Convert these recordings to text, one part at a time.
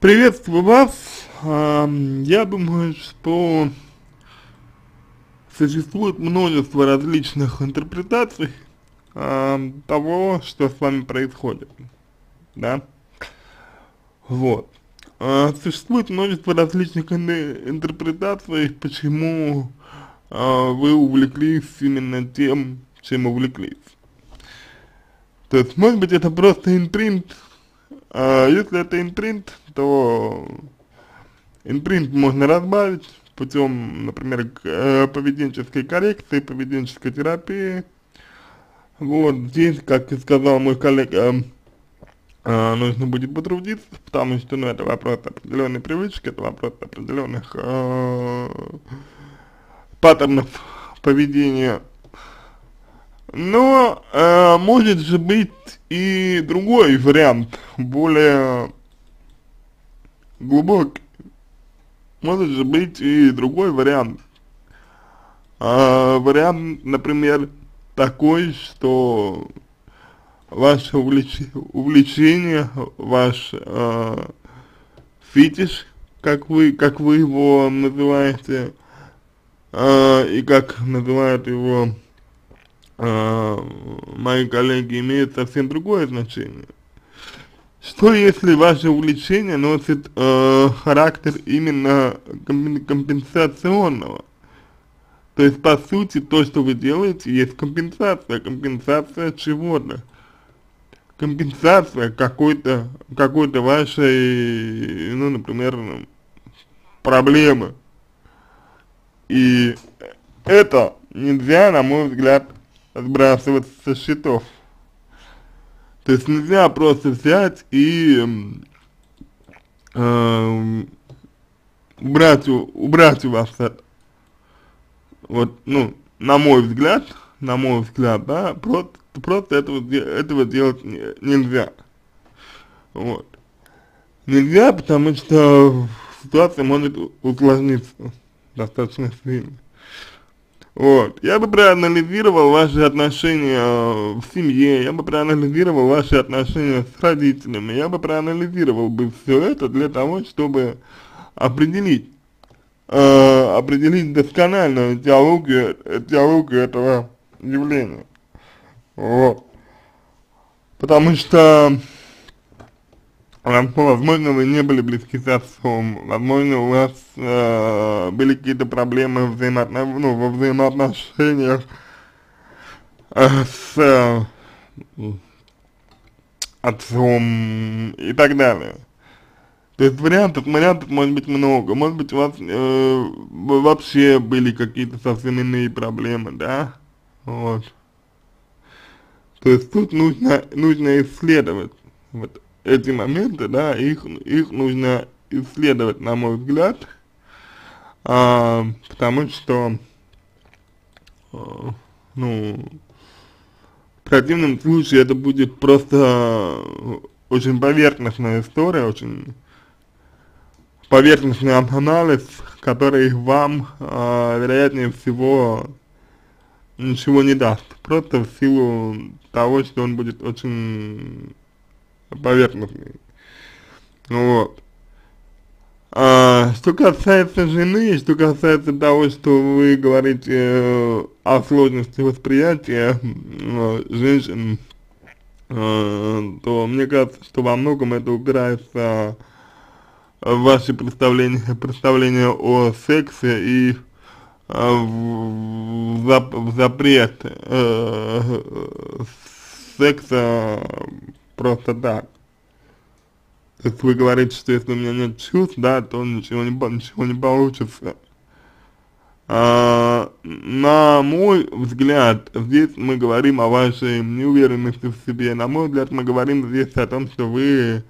Приветствую вас. Я думаю, что существует множество различных интерпретаций того, что с вами происходит, да. Вот. А, существует множество различных интерпретаций, почему а, вы увлеклись именно тем, чем увлеклись. То есть, может быть, это просто интринт, а если это интринт, то интринт можно разбавить путем, например, э, поведенческой коррекции, поведенческой терапии. Вот здесь, как и сказал мой коллега, э, нужно будет потрудиться, потому что, ну, это вопрос определенной привычки, это вопрос определенных э, паттернов поведения. Но э, может же быть и другой вариант, более глубокий. Может же быть и другой вариант. А, вариант, например, такой, что ваше увлеч... увлечение, ваш э, фетиш, как вы, как вы его называете, э, и как называют его э, мои коллеги, имеет совсем другое значение. Что если ваше увлечение носит э, характер именно компенсационного? То есть, по сути, то, что вы делаете, есть компенсация. Компенсация чего-то. Компенсация какой-то, какой-то вашей, ну, например, проблемы. И это нельзя, на мой взгляд, сбрасывать со счетов. То есть нельзя просто взять и э, убрать, убрать у вас это. Вот, ну, на мой взгляд, на мой взгляд, да, просто, просто этого, этого делать нельзя. Вот. Нельзя, потому что ситуация может усложниться достаточно сильно. Вот, я бы проанализировал ваши отношения э, в семье, я бы проанализировал ваши отношения с родителями, я бы проанализировал бы все это для того, чтобы определить, э, определить доскональную теологию, теологию этого явления. Вот. Потому что возможно, вы не были близки с отцом, возможно, у вас э, были какие-то проблемы взаимоотно ну, во взаимоотношениях э, с э, отцом и так далее. То есть вариантов, вариантов может быть много, может быть у вас э, вообще были какие-то совсем иные проблемы, да, вот. То есть тут нужно, нужно исследовать, вот, эти моменты, да, их, их нужно исследовать, на мой взгляд, а, потому что, а, ну, в противном случае это будет просто очень поверхностная история, очень поверхностный анализ, который вам, а, вероятнее всего, ничего не даст, просто в силу того, что он будет очень поверхностный. Вот. А, что касается жены, что касается того, что вы говорите э, о сложности восприятия э, женщин, э, то мне кажется, что во многом это упирается в ваши представления, представления о сексе и в, зап, в запрет секса просто так. То есть вы говорите, что если у меня нет чувств, да, то ничего не, ничего не получится. А, на мой взгляд, здесь мы говорим о вашей неуверенности в себе. На мой взгляд, мы говорим здесь о том, что вы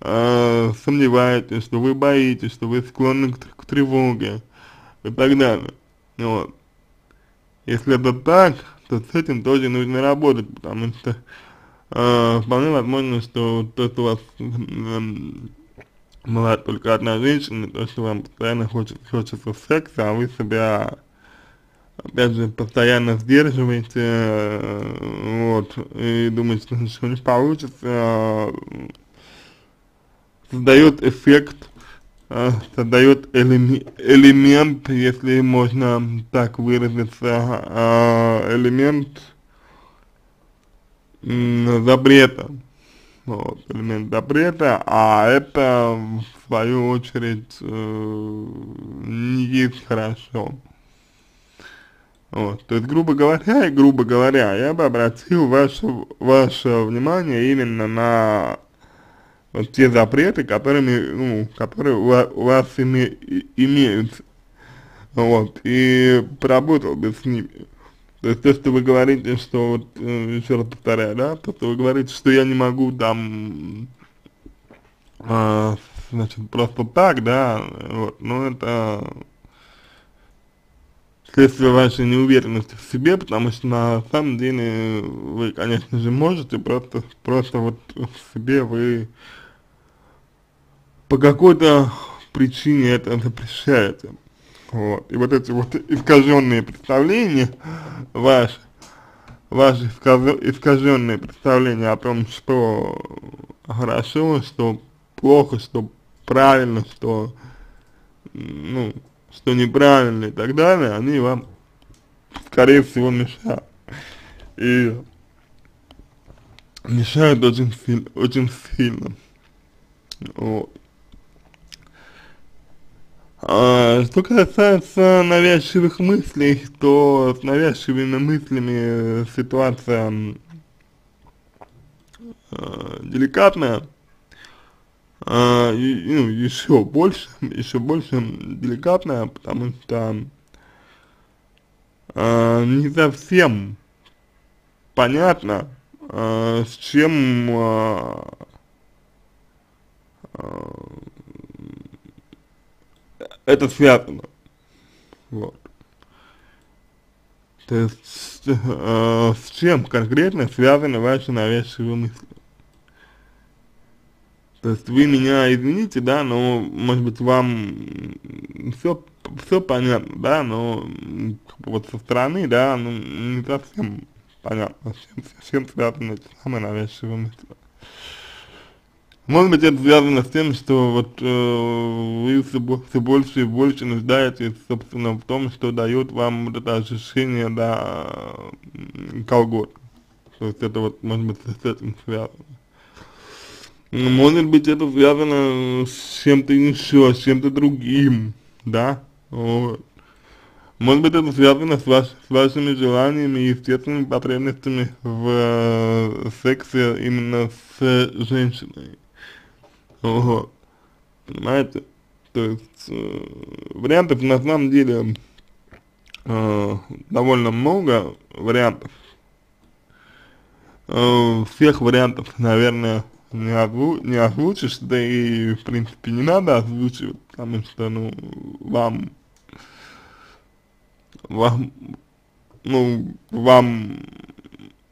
э, сомневаетесь, что вы боитесь, что вы склонны к, к тревоге и так далее. Вот. Если это так, то с этим тоже нужно работать, потому что э, вполне возможно, что то, что у вас э, была только одна женщина, то, что вам постоянно хочет, хочется секса, а вы себя, опять же, постоянно сдерживаете, э, вот, и думаете, что ничего не получится, э, создает эффект, э, создает элеме элемент, если можно так выразиться, э, элемент запрета, вот, элемент запрета, а это в свою очередь э, не есть хорошо. Вот, то есть, грубо говоря, грубо говоря, я бы обратил ваше, ваше внимание именно на вот те запреты, которыми, ну, которые у, у вас име, имеются, вот, и поработал бы с ними. То есть то, что вы говорите, что вот, э, еще раз повторяю, да, то, что вы говорите, что я не могу там, э, значит, просто так, да, вот, ну это следствие вашей неуверенности в себе, потому что на самом деле вы, конечно же, можете, просто, просто вот в себе вы по какой-то причине это запрещаете. Вот. И вот эти вот искаженные представления ваши, ваши искаженные представления о том, что хорошо, что плохо, что правильно, что, ну, что неправильно и так далее, они вам, скорее всего, мешают. И мешают очень, сильно, очень сильно. Вот. А, что касается навязчивых мыслей, то с навязчивыми мыслями ситуация э, деликатная, э, ну, еще больше, еще больше деликатная, потому что э, не совсем понятно, э, с чем э, э, это связано. Вот. То есть, э, с чем конкретно связаны ваши навязчивые мысли? То есть вы меня извините, да, но может быть вам все, все понятно, да, но вот со стороны, да, ну не совсем понятно, с чем, с чем связаны эти самые навязчивые мысли. Может быть, это связано с тем, что вот э, вы все, больше и больше нуждаетесь, собственно, в том, что дает вам вот это ощущение, да, колгот. То есть это вот, может быть, с этим связано. Может быть, это связано с чем-то еще, с чем-то другим, да, вот. Может быть, это связано с, ваш, с вашими желаниями и естественными потребностями в э, сексе именно с женщиной. Вот. Понимаете? То есть э, вариантов на самом деле э, довольно много вариантов. Э, всех вариантов, наверное, не, озву не озвучишь, да и в принципе не надо озвучивать, потому что, ну, вам, вам, ну, вам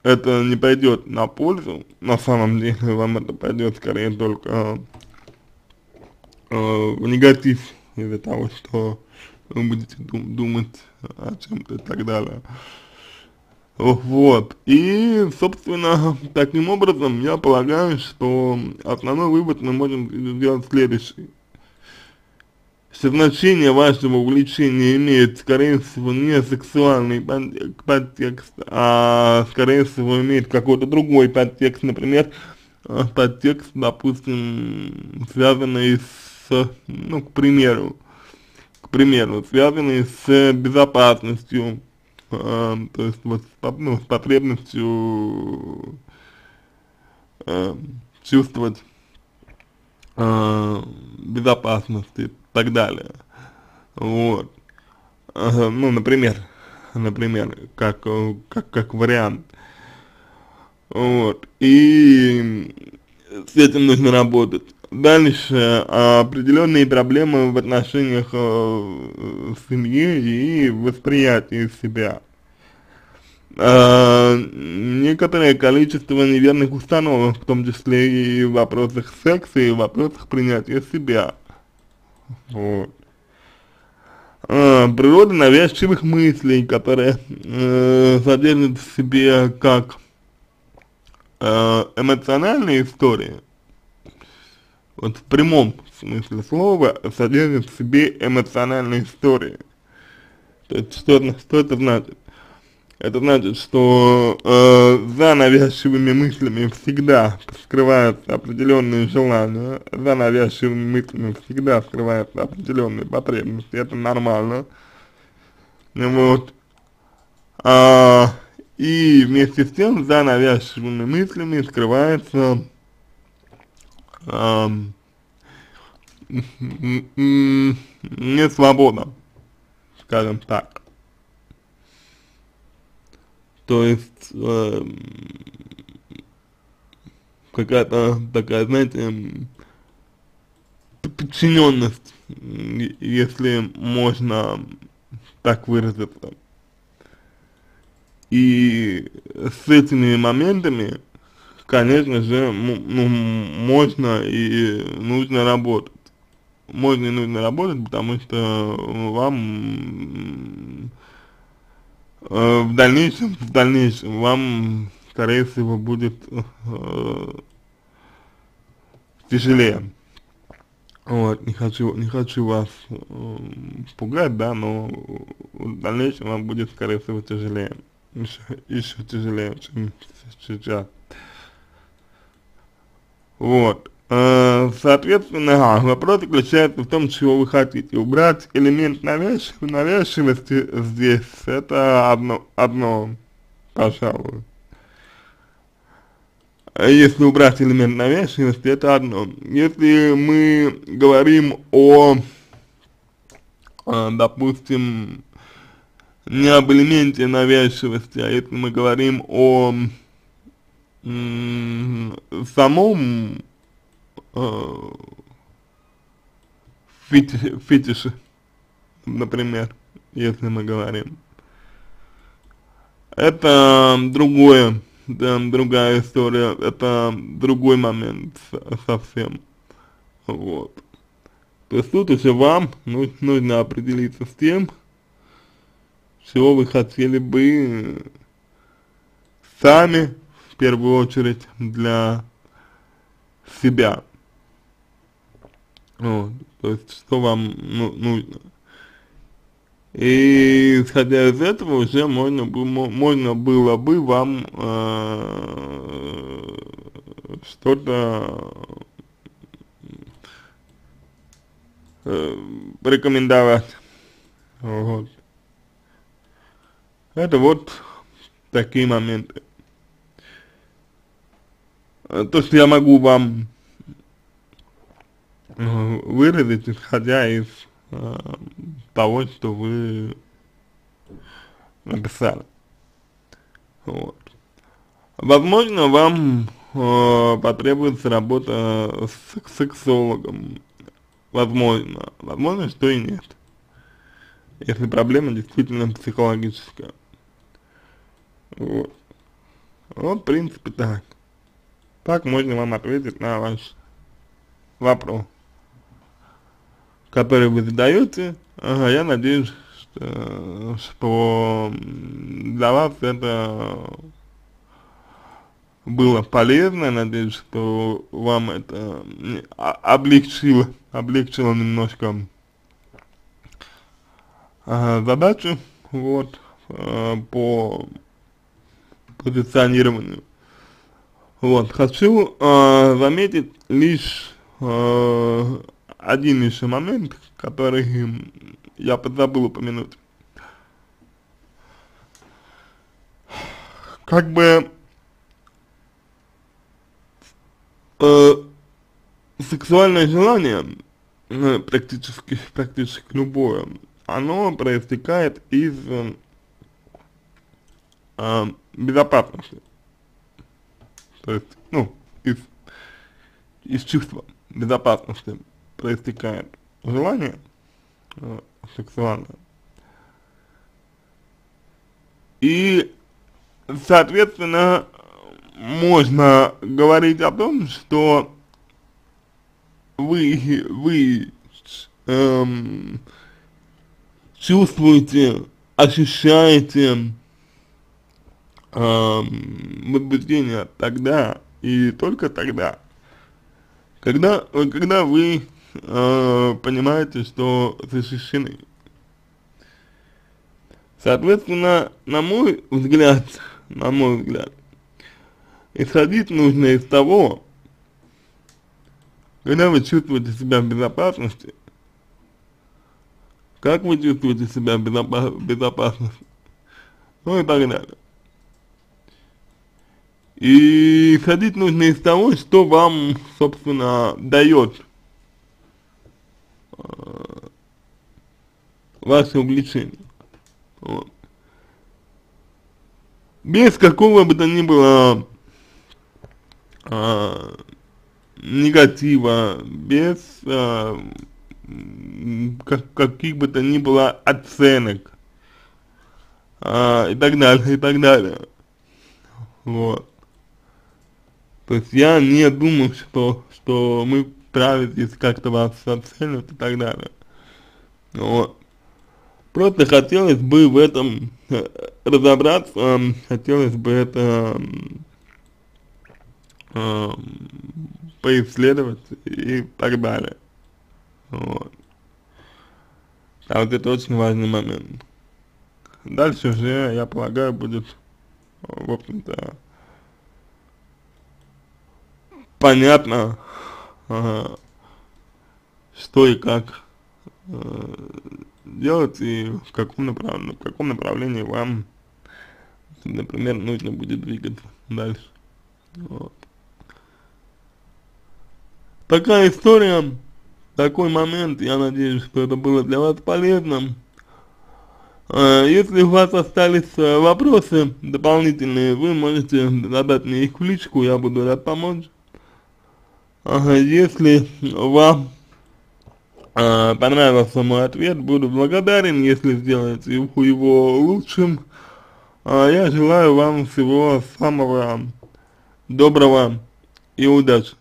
это не пойдет на пользу, на самом деле вам это пойдет скорее только негатив из-за того, что вы будете дум думать о чем-то и так далее. Вот. И, собственно, таким образом, я полагаю, что основной вывод мы можем сделать следующий. Что значение вашего увлечения имеет, скорее всего, не сексуальный подтекст, а, скорее всего, имеет какой-то другой подтекст, например, подтекст, допустим, связанный с ну, к примеру, к примеру, связанные с безопасностью, э, то есть вот ну, с потребностью э, чувствовать э, безопасность и так далее. Вот. Э, ну, например, например, как, как, как вариант. Вот. И с этим нужно работать. Дальше определенные проблемы в отношениях э, семьи и восприятии себя. Э, некоторое количество неверных установок, в том числе и в вопросах секса, и в вопросах принятия себя. Вот. Э, природа навязчивых мыслей, которые э, содержат в себе как э, эмоциональные истории, вот в прямом смысле слова, содержит в себе эмоциональные истории. То есть, что, что это значит? Это значит, что э, за навязчивыми мыслями всегда скрываются определенные желания, за навязчивыми мыслями всегда скрываются определенные потребности, это нормально. Вот. А, и вместе с тем за навязчивыми мыслями скрывается а, не свобода, скажем так. То есть э, какая-то такая, знаете, подчиненность, если можно так выразиться. И с этими моментами, конечно же, ну, можно и нужно работать. Можно и нужно работать, потому что вам Э, в дальнейшем, в дальнейшем вам, скорее всего, будет э, тяжелее. Вот, не хочу, не хочу вас э, пугать, да, но в дальнейшем вам будет, скорее всего, тяжелее. Еще, еще тяжелее, чем сейчас. Вот. Э, соответственно, вопрос заключается в том, чего вы хотите. Убрать элемент навязчив навязчивости здесь, это одно, одно, пожалуй. Если убрать элемент навязчивости, это одно. Если мы говорим о, э, допустим, не об элементе навязчивости, а если мы говорим о самом э, фетиши, например, если мы говорим. Это другое, да, другая история, это другой момент совсем, вот. То есть тут уже вам ну, нужно определиться с тем, чего вы хотели бы сами, в первую очередь, для себя. Вот, то есть, что вам ну, нужно. И исходя из этого уже можно, можно было бы вам э, что-то э, рекомендовать. Вот. Это вот такие моменты. То, что я могу вам выразить, исходя из э, того, что вы написали. Вот. Возможно, вам э, потребуется работа с сексологом. Возможно. Возможно, что и нет. Если проблема действительно психологическая. Вот. Вот, в принципе, так. Так можно вам ответить на ваш вопрос который вы задаете, ага, я надеюсь, что, что для вас это было полезно, надеюсь, что вам это облегчило, облегчило немножко задачу, вот, э, по позиционированию. Вот, хочу э, заметить лишь э, один еще момент, который я подзабыл упомянуть. Как бы э, сексуальное желание, э, практически, практически любое, оно проистекает из э, безопасности. То есть, ну, из, из чувства безопасности проистекает желание э, сексуальное. И, соответственно, можно говорить о том, что вы, вы эм, чувствуете, ощущаете возбуждение тогда и только тогда, Когда, когда вы э, понимаете, что защищены. Соответственно, на мой взгляд, на мой взгляд, исходить нужно из того, когда вы чувствуете себя в безопасности, как вы чувствуете себя в безопасности, ну и так далее. И исходить нужно из того, что вам, собственно, дает э, ваше увлечение. Вот. Без какого бы то ни было э, негатива, без э, как, каких бы то ни было оценок э, и так далее, и так далее. Вот. То есть я не думаю, что, что мы здесь как-то вас оценивать и так далее. Вот. Просто хотелось бы в этом э, разобраться, хотелось бы это э, поисследовать и так далее. Вот. А вот это очень важный момент. Дальше уже, я полагаю, будет, в общем-то, понятно, что и как э, делать и в каком, направ в каком направлении вам, например, нужно будет двигаться дальше. Вот. Такая история, такой момент, я надеюсь, что это было для вас полезным. Э, если у вас остались э, вопросы дополнительные, вы можете задать мне их в личку, я буду рад помочь. Если вам э, понравился мой ответ, буду благодарен, если сделаете его лучшим. Э, я желаю вам всего самого доброго и удачи.